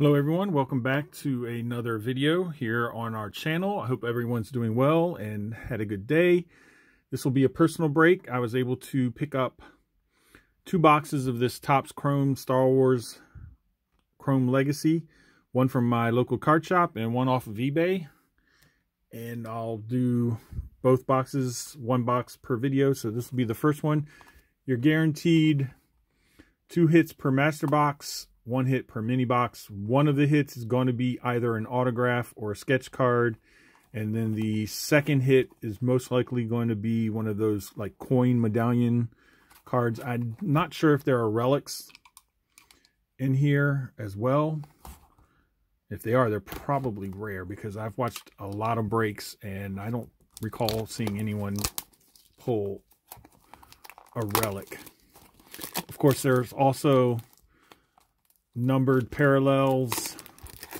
Hello everyone, welcome back to another video here on our channel. I hope everyone's doing well and had a good day. This will be a personal break. I was able to pick up two boxes of this Topps Chrome Star Wars Chrome Legacy. One from my local card shop and one off of eBay. And I'll do both boxes, one box per video. So this will be the first one. You're guaranteed two hits per master box one hit per mini box. One of the hits is going to be either an autograph or a sketch card. And then the second hit is most likely going to be one of those like coin medallion cards. I'm not sure if there are relics in here as well. If they are, they're probably rare because I've watched a lot of breaks and I don't recall seeing anyone pull a relic. Of course, there's also numbered parallels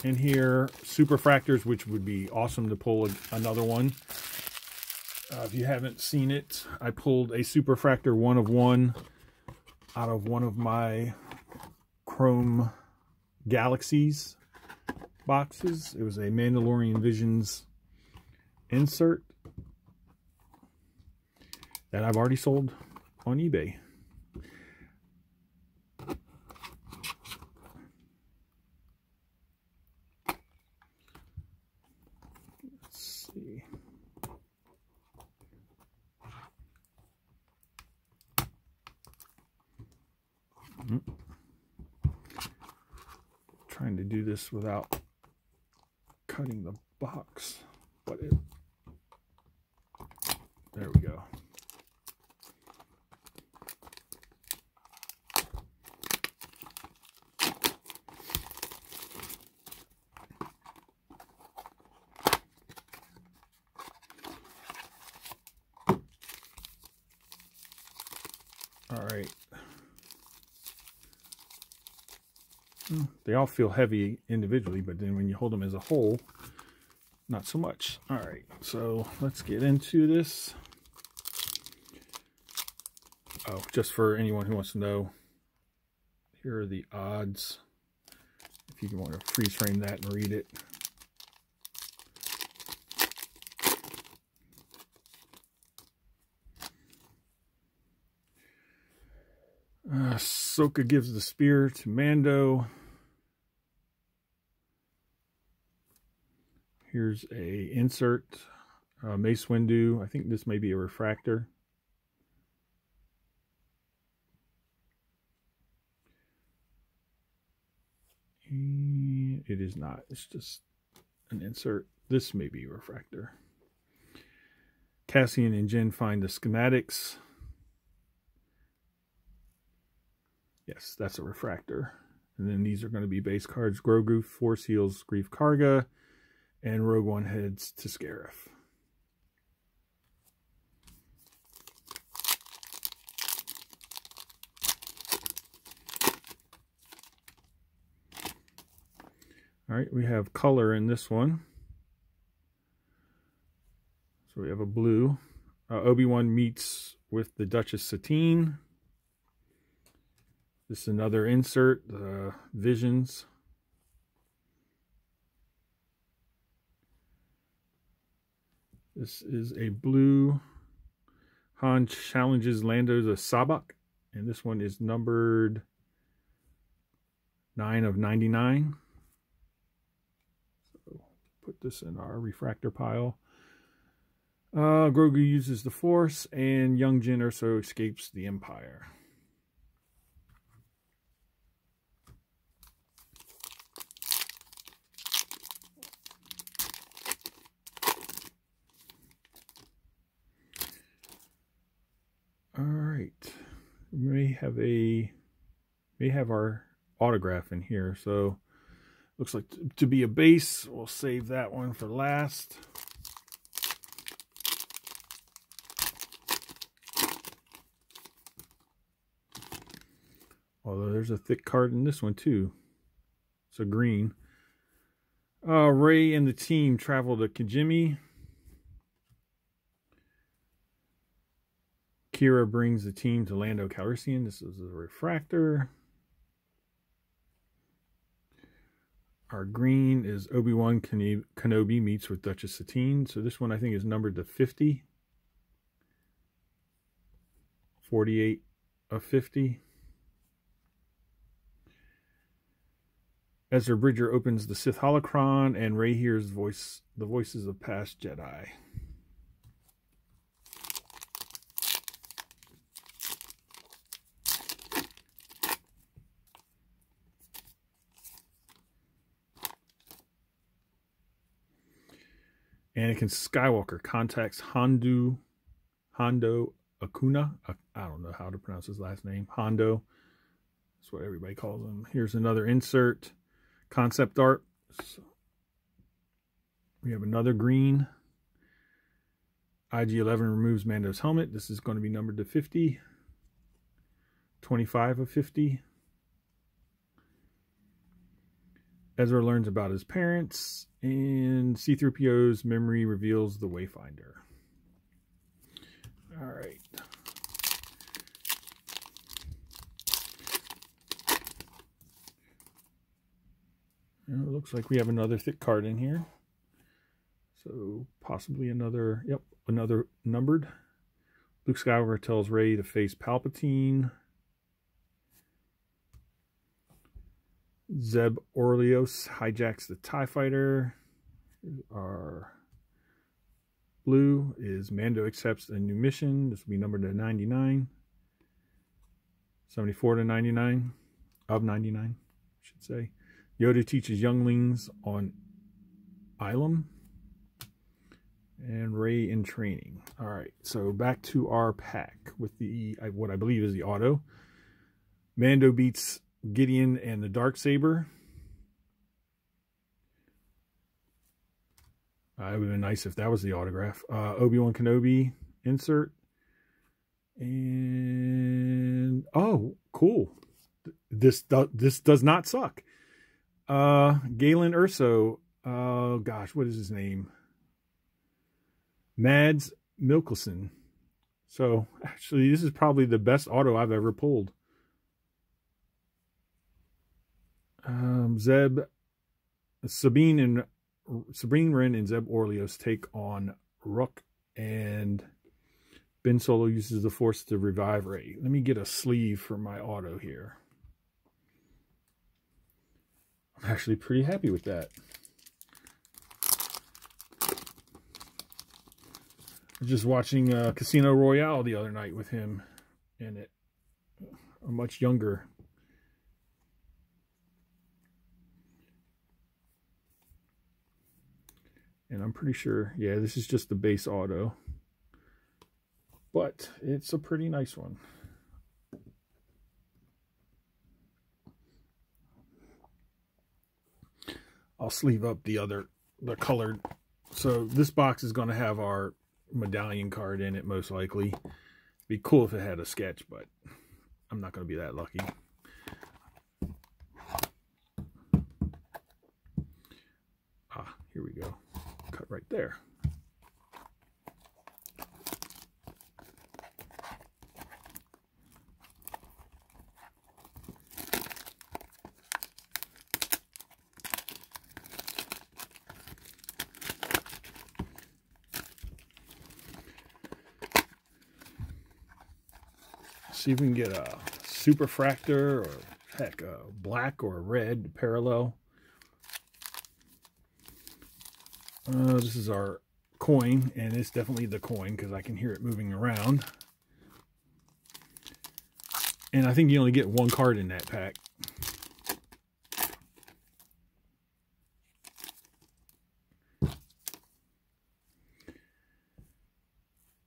in here, superfractors, which would be awesome to pull another one. Uh, if you haven't seen it, I pulled a superfractor one of one out of one of my Chrome Galaxies boxes. It was a Mandalorian Visions insert that I've already sold on eBay. Trying to do this without cutting the box, but it, there we go. All right. They all feel heavy individually, but then when you hold them as a whole, not so much. All right, so let's get into this. Oh, just for anyone who wants to know, here are the odds. If you want to freeze frame that and read it. Uh, Ahsoka gives the spear to Mando. Here's a insert, uh, Mace Windu. I think this may be a refractor. It is not. It's just an insert. This may be a refractor. Cassian and Jyn find the schematics. Yes, that's a refractor. And then these are going to be base cards. Grogu, Force Heals, Greef Karga, and Rogue One heads to Scarif. All right, we have color in this one. So we have a blue. Uh, Obi-Wan meets with the Duchess Satine. This is another insert, the Visions. This is a blue Han challenges Lando the Sabacc. And this one is numbered 9 of 99. So put this in our refractor pile. Uh, Grogu uses the Force, and young Jyn Erso escapes the Empire. All right. We may have a may have our autograph in here. So looks like to be a base. We'll save that one for last. Although there's a thick card in this one too. It's a green. Uh, Rey and the team travel to Kijimi Qi'ra brings the team to Lando Calrissian. This is a refractor. Our green is Obi-Wan Kenobi meets with Duchess Satine. So this one I think is numbered to 50. 48 of 50. Ezra Bridger opens the Sith holocron and Rey hears voice the voices of past Jedi. Anakin Skywalker contacts Hondo, Hondo Akuna. I don't know how to pronounce his last name. Hondo. That's what everybody calls him. Here's another insert. Concept art. So we have another green. IG-11 removes Mando's helmet. This is going to be numbered to 50. 25 of 50. Ezra learns about his parents, and C-3PO's memory reveals the Wayfinder. All right. it looks like we have another thick card in here. So possibly another, yep, another numbered. Luke Skywalker tells Rey to face Palpatine. Zeb Orrelios hijacks the TIE fighter. Our blue is Mando accepts a new mission. This will be numbered to 99. 74 to 99. Of 99, I should say. Yoda teaches younglings on Ilum. And Rey in training. All right, so back to our pack with the what I believe is the auto. Mando beats Gideon and the Dark Saber. Uh, it would have been nice if that was the autograph. Uh, Obi-Wan Kenobi insert. And, oh, cool. This, this does not suck. Uh, Galen Erso. Oh, gosh, what is his name? Mads Mikkelsen. So, actually, this is probably the best auto I've ever pulled. Um, Zeb, Sabine and Sabine Wren and Zeb Orrelios take on Rukh, and Ben Solo uses the Force to revive Rey. Let me get a sleeve for my auto here. I'm actually pretty happy with that. Just watching uh, Casino Royale the other night with him in it. A much younger And I'm pretty sure, yeah, this is just the base auto. But it's a pretty nice one. I'll sleeve up the other, the colored. So this box is going to have our medallion card in it, most likely. Be cool if it had a sketch, but I'm not going to be that lucky. Ah, here we go right there. See if we can get a superfractor or heck, a black or a red parallel. Uh, this is our coin, and it's definitely the coin because I can hear it moving around. And I think you only get one card in that pack.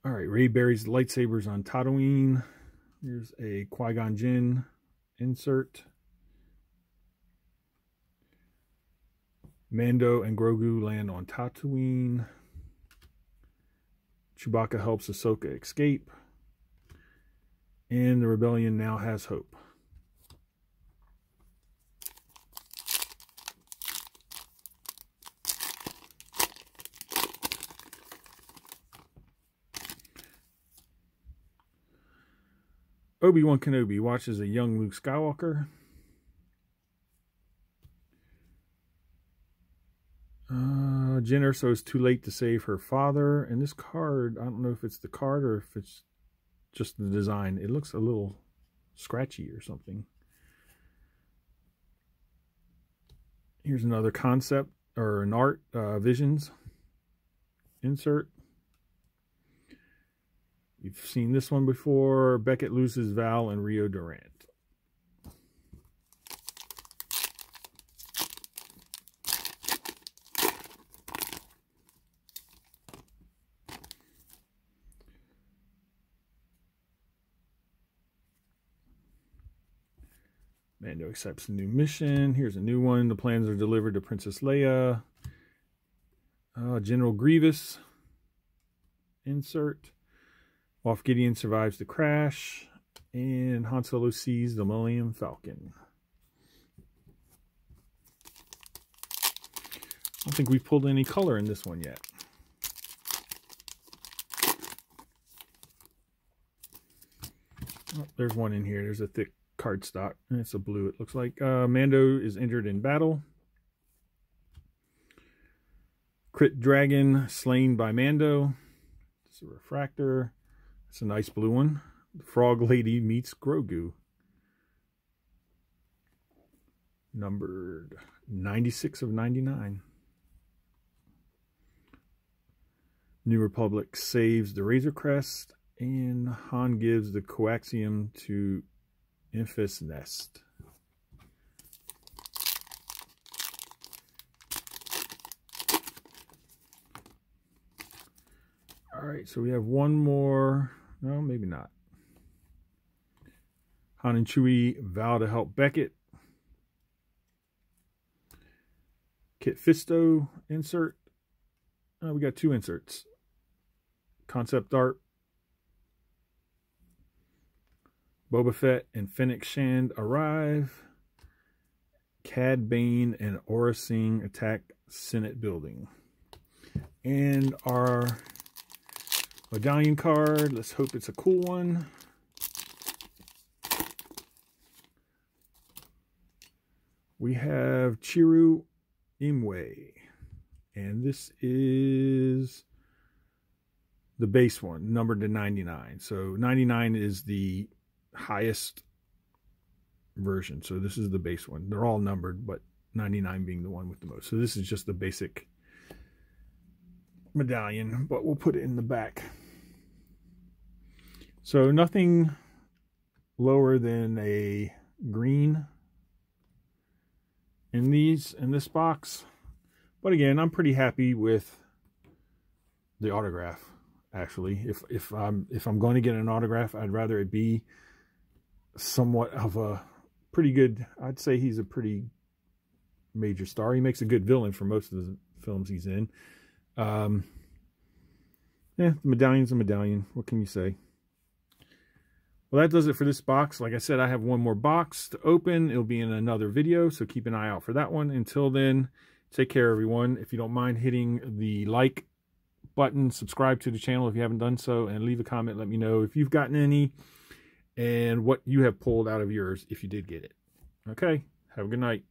All right, Rey buries lightsabers on Tatooine. Here's a Qui-Gon Jinn insert. Mando and Grogu land on Tatooine. Chewbacca helps Ahsoka escape. And the rebellion now has hope. Obi-Wan Kenobi watches a young Luke Skywalker Jyn Erso it's too late to save her father. And this card, I don't know if it's the card or if it's just the design. It looks a little scratchy or something. Here's another concept or an art uh, visions insert. You've seen this one before. Beckett loses Val and Rio Durant. Mando accepts a new mission. Here's a new one. The plans are delivered to Princess Leia. Uh, General Grievous. Insert. Moff Gideon survives the crash. And Han Solo sees the Millennium Falcon. I don't think we've pulled any color in this one yet. Oh, there's one in here. There's a thick cardstock. It's a blue, it looks like. Uh, Mando is injured in battle. Krayt Dragon slain by Mando. It's a refractor. It's a nice blue one. Frog Lady meets Grogu. Numbered 96 of 99. New Republic saves the Razor Crest, and Han gives the coaxium to Enfys Nest. All right, so we have one more. No, maybe not. Han and Chewie vow to help Beckett. Kit Fisto insert. Oh, we got two inserts. Concept art Boba Fett and Fennec Shand arrive. Cad Bane and Aurra Sing attack Senate building. And our medallion card, let's hope it's a cool one. We have Chirrut Îmwe. And this is the base one, numbered to 99. So 99 is the highest version. So this is the base one. They're all numbered, but 99 being the one with the most. So this is just the basic medallion, but we'll put it in the back. So nothing lower than a green in these in this box. But again, I'm pretty happy with the autograph actually. If if I'm if I'm going to get an autograph, I'd rather it be somewhat of a pretty good, I'd say he's a pretty major star. He makes a good villain for most of the films he's in. Um, yeah, the medallion's a medallion. What can you say? Well, that does it for this box. Like I said, I have one more box to open. It'll be in another video, so keep an eye out for that one. Until then, take care, everyone. If you don't mind hitting the like button, subscribe to the channel if you haven't done so, and leave a comment. Let me know if you've gotten any and what you have pulled out of yours if you did get it. Okay, have a good night.